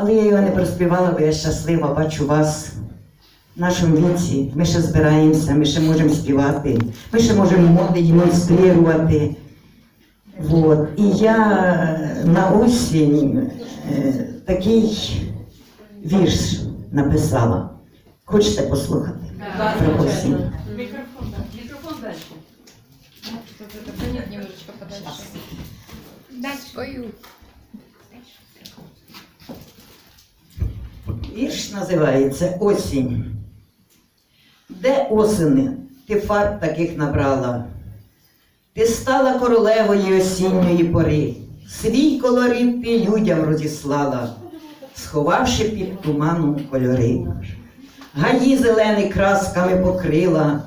Але я його не проспівала, бо я щаслива, бачу вас в нашому віці. Ми ще збираємося, ми ще можемо співати, ми ще можемо моди демонструвати. Вот. І я е, на осінь е, такий вірш написала. Хочете послухати? Про осінь. Микрофон, да. Микрофон дальше. Вірш називається Осінь. Де осени ти фарб таких набрала? Ти стала королевою осінньої пори, свій колорит ти людям розіслала, сховавши під туманом кольори. Гаї зелені красками покрила,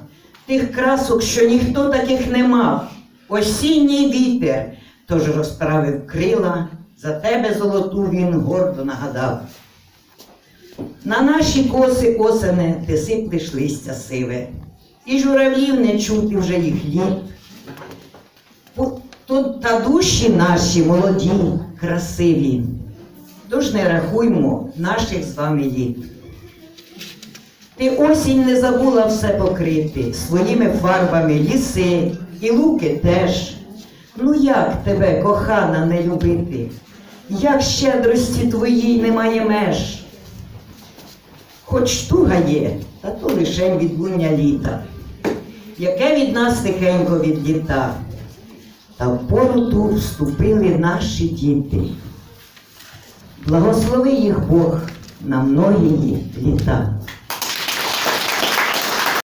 тих красок, що ніхто таких не мав. Осінній вітер, тож розправив крила, за тебе золоту він гордо нагадав. На наші коси осени ти сиплеш листя сиве, і журавлів не чути вже їх літ. Та душі наші молоді, красиві, тож не рахуймо наших з вами літ. Ти осінь не забула все покрити своїми фарбами ліси і луки теж. Ну як тебе, кохана, не любити? Як щедрості твоїй немає меж? Хоч туга є, та то лише відлуння літа, яке від нас тихенько відліта, та в пору ту вступили наші діти. Благослови їх Бог на многії літа.